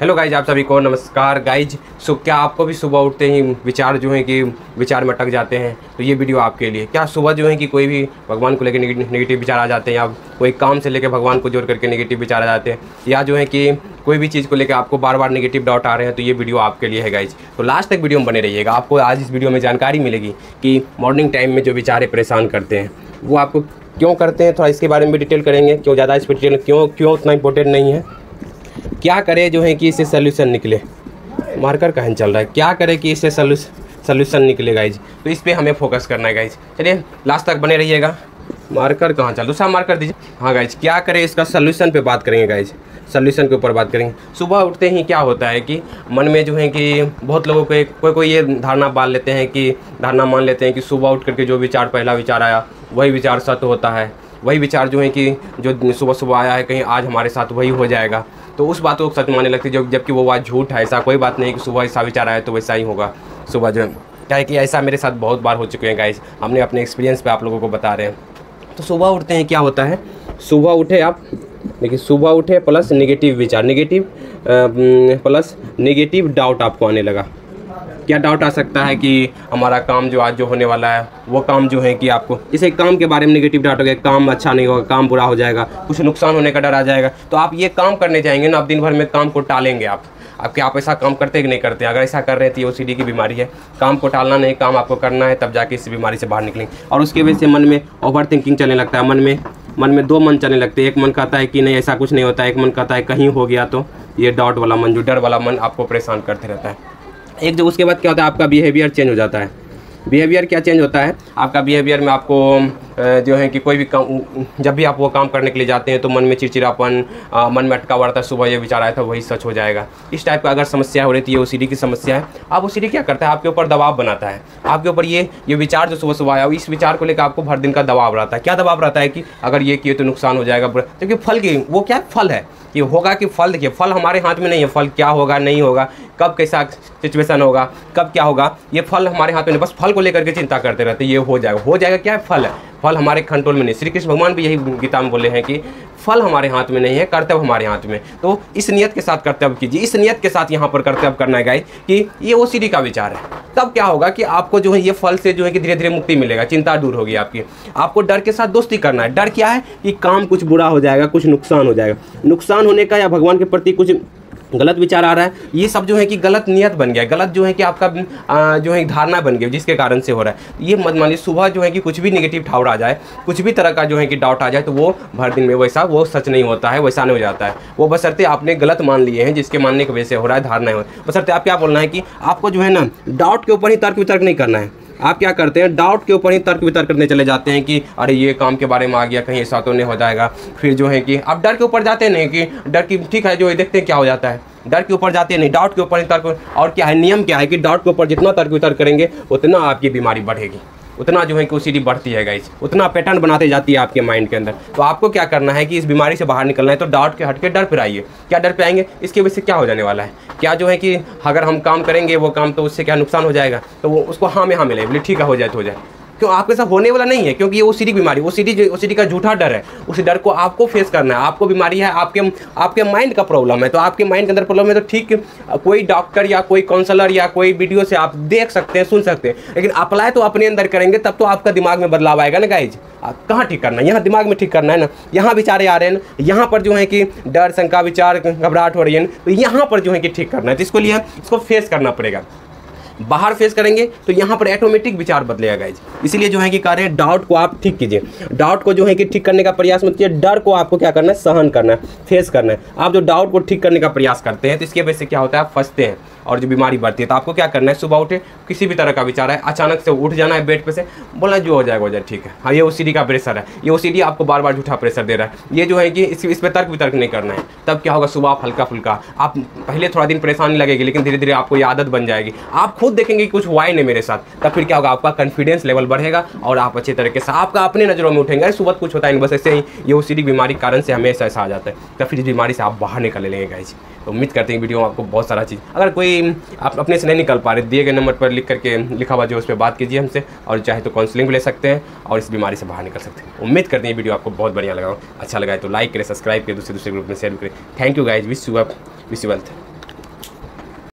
Hello guys आप सभी को नमस्कार। गाइज़ सो क्या आपको भी सुबह उठते ही विचार जो है कि विचार में अटक जाते हैं तो ये वीडियो आपके लिए। क्या सुबह जो है कि कोई भी भगवान को लेकर नेगेटिव विचार आ जाते हैं, या कोई काम से लेकर भगवान को जोड़ करके नेगेटिव विचार आ जाते हैं, या जो है कि कोई भी चीज़ को लेकर आपको बार बार नेगेटिव डाउट आ रहे हैं तो ये वीडियो आपके लिए है गाइज़ तो लास्ट तक वीडियो में बने रहिएगा। आपको आज इस वीडियो में जानकारी मिलेगी कि मॉर्निंग टाइम में जो विचार परेशान करते हैं, वो आपको क्यों करते हैं, थोड़ा इसके बारे में भी डिटेल करेंगे। क्यों ज़्यादा इस पर डिटेल क्यों क्यों उतना इंपॉर्टेंट नहीं है? क्या करें जो है कि इससे सोल्यूशन निकले? मार्कर कहीं चल रहा है, क्या करें कि इससे सोल्यूशन निकले गाइज़ तो इस पर हमें फोकस करना है गाइज़ चलिए लास्ट तक बने रहिएगा। मार्कर कहाँ चल, दूसरा मार्कर दीजिए। हाँ गाइज़ क्या करें इसका सोल्यूशन पे बात करेंगे गाइज़ सोल्यूशन के ऊपर बात करेंगे। सुबह उठते ही क्या होता है कि मन में जो है कि बहुत लोगों को कोई कोई ये धारणा बाल लेते हैं कि धारणा मान लेते हैं कि सुबह उठ करके जो विचार पहला विचार आया, वही विचार सत्य होता है। वही विचार जो है कि जो सुबह सुबह आया है, कहीं आज हमारे साथ वही हो जाएगा। तो उस बात को सच मानने लगती जब जबकि वो बात झूठ है, ऐसा कोई बात नहीं कि सुबह ऐसा विचार आया तो वैसा ही होगा। सुबह जो क्या है कि ऐसा मेरे साथ बहुत बार हो चुके हैं गाइस हमने अपने एक्सपीरियंस पे आप लोगों को बता रहे हैं। तो सुबह उठते हैं, क्या होता है? सुबह उठे आप, देखिए, सुबह उठे प्लस निगेटिव विचार निगेटिव प्लस निगेटिव डाउट आपको आने लगा। क्या डाउट आ सकता है कि हमारा काम जो आज जो होने वाला है, वो काम जो है कि आपको जैसे काम के बारे में नेगेटिव डाउट हो गया, काम अच्छा नहीं होगा, काम बुरा हो जाएगा, कुछ नुकसान होने का डर आ जाएगा। तो आप ये काम करने जाएँगे ना, आप दिन भर में काम को टालेंगे आप। क्या आप ऐसा काम करते कि नहीं करते? अगर ऐसा कर रहे हैं तो ये की बीमारी है। काम को टालना नहीं, काम आपको करना है, तब जाके इस बीमारी से बाहर निकलेंगे। और उसकी वजह से मन में ओवर थिंकिंग चलने लगता है। मन में मन में दो मन चलने लगते हैं। एक मन कहता है कि नहीं, ऐसा कुछ नहीं होता। एक मन कहता है, कहीं हो गया तो ये डाउट वाला मन, जो डर वाला मन आपको परेशान करते रहता है। एक जो उसके बाद क्या होता है, आपका बिहेवियर चेंज हो जाता है। बिहेवियर क्या चेंज होता है? आपका बिहेवियर में आपको जो है कि कोई भी काम जब भी आप वो काम करने के लिए जाते हैं तो मन में चिड़चिड़ापन मन में अटका हुआ है। सुबह ये विचार आया था, वही सच हो जाएगा। इस टाइप का अगर समस्या हो रही थी, ये ओ की समस्या है। आप ओ क्या करता है? आपके ऊपर दबाव बनाता है। आपके ऊपर ये ये विचार जो सुबह सुबह आया, इस विचार को लेकर आपको हर दिन का दबाव रहता है। क्या दबाव रहता है कि अगर ये किए तो नुकसान हो जाएगा। क्योंकि फल की, वो क्या फल है? ये होगा कि फल? देखिए, फल हमारे हाथ में नहीं है। फल क्या होगा, नहीं होगा, कब कैसा सिचुएशन होगा, कब क्या होगा, ये फल हमारे हाथ में नहीं, बस फल को लेकर के चिंता करते रहते ये हो जाएगा। हो जाएगा क्या? है फल है। फल हमारे कंट्रोल में नहीं। श्री कृष्ण भगवान भी यही गीता में बोले हैं कि फल हमारे हाथ में नहीं है, कर्तव्य हमारे हाथ में। तो इस नियत के साथ कर्तव्य कीजिए। इस नियत के साथ यहाँ पर कर्तव्य करना है कि ये ओ का विचार है। तब क्या होगा कि आपको जो है ये फल से जो है कि धीरे धीरे मुक्ति मिलेगा, चिंता दूर होगी आपकी। आपको डर के साथ दोस्ती करना है। डर क्या है कि काम कुछ बुरा हो जाएगा, कुछ नुकसान हो जाएगा। नुकसान होने का या भगवान के प्रति कुछ गलत विचार आ रहा है ये सब जो है कि गलत नियत बन गया गलत जो है कि आपका आ, जो है धारणा बन गया जिसके कारण से हो रहा है। ये मत मानिए सुबह जो है कि कुछ भी निगेटिव ठावर आ जाए कुछ भी तरह का जो है कि डाउट आ जाए तो वो भर दिन में वैसा वो सच नहीं होता है वैसा नहीं हो जाता है। वो बसरते आपने गलत मान लिए हैं जिसके मानने की वजह से हो रहा है धारणा हो। बसरते आप क्या बोलना है कि आपको जो है ना डाउट के ऊपर ही तर्क वितर्क नहीं करना है। आप क्या करते हैं? डाउट के ऊपर ही तर्क वितर्क करने चले जाते हैं कि, अरे, ये काम के बारे में आ गया, कहीं ऐसा तो नहीं हो जाएगा। फिर जो है कि आप डर के ऊपर जाते नहीं कि, डर की, ठीक है, जो है देखते हैं क्या हो जाता है। डर के ऊपर जाते नहीं डाउट के ऊपर ही तर्क और क्या है? नियम क्या है कि डाउट के ऊपर जितना तर्क वितर्क करेंगे, उतना आपकी बीमारी बढ़ेगी। उतना जो है कि ओसीडी बढ़ती है गाइस उतना पैटर्न बनाते जाती है आपके माइंड के अंदर। तो आपको क्या करना है कि इस बीमारी से बाहर निकलना है तो डाउट के हट के डर पर आइए। क्या डर पर आएँगे? इसकी वजह से क्या हो जाने वाला है? क्या जो है कि अगर हम काम करेंगे वो काम तो उससे क्या नुकसान हो जाएगा? तो वो उसको हाँ में हाँ मिले बोले, ठीक है, हो जाए तो हो जाए। क्यों? आपके साथ होने वाला नहीं है, क्योंकि ये ओसीडी बीमारी ओसीडी ओसीडी का झूठा डर है, उस डर को आपको फेस करना है। आपको बीमारी है, आपके आपके माइंड का प्रॉब्लम है तो आपके माइंड के अंदर प्रॉब्लम है तो ठीक, कोई डॉक्टर या कोई काउंसलर या कोई वीडियो से आप देख सकते हैं, सुन सकते हैं, लेकिन अप्लाई तो अपने अंदर करेंगे, तब तो आपका दिमाग में बदलाव आएगा ना गाइज़ कहाँ ठीक करना है? यहाँ दिमाग में ठीक करना है ना? यहाँ विचारे आ रहे हैं यहाँ पर जो है कि डर, शंका, विचार, घबराहट हो रही है तो यहाँ पर जो है कि ठीक करना है तो इसको लिए, इसको फेस करना पड़ेगा। बाहर फेस करेंगे तो यहाँ पर ऑटोमेटिक विचार बदलेगा गाइज़ इसीलिए जो है कि हैं डाउट को आप ठीक कीजिए। डाउट को जो है कि ठीक करने का प्रयास मत कीजिए डर को आपको क्या करना है? सहन करना है फेस करना है। आप जो डाउट को ठीक करने का प्रयास करते हैं तो इसकी वजह से क्या होता है? आप फंसते हैं और जो बीमारी बढ़ती है तो आपको क्या करना है? सुबह उठे किसी भी तरह का विचार है अचानक से उठ जाना है बेड पर से बोला जो हो जाएगा हो जाए ठीक है। हाँ ये ओसीडी का प्रेशर है। ये ओसीडी आपको बार बार झूठा प्रेशर दे रहा है। ये जो है कि इस, इस पर तर्क वितर्क नहीं करना है। तब क्या होगा? सुबह आप हल्का फुल्का आप पहले थोड़ा दिन परेशानी लगेगी लेकिन धीरे धीरे आपको ये आदत बन जाएगी। आप खुद देखेंगे कि कुछ हुआ नहीं मेरे साथ। तब फिर क्या होगा? आपका कॉन्फिडेंस लेवल बढ़ेगा और आप अच्छे तरीके से, आपका अपने नज़रों में उठेंगे। सुबह कुछ होता है बस ऐसे ही ये ओ बीमारी के कारण से हमेशा ऐसा आ जाता है। तब फिर इस बीमारी से आप बाहर निकल लेंगे गाइज़ तो उम्मीद करते हैं वीडियो में आपको बहुत सारा चीज़ अगर कोई आप अपने से नहीं निकल पा रहे, दिए गए नंबर पर लिख करके लिखा हुआ जो उस पर बात कीजिए हमसे और चाहे तो काउंसलिंग भी ले सकते हैं और इस बीमारी से बाहर निकल सकते हैं। उम्मीद करते हैं वीडियो आपको बहुत बढ़िया लगा अच्छा लगा तो लाइक करें सब्सक्राइब करें दूसरे दूसरे ग्रुप में शेयर करें। Thank you guys wish you wish you wealth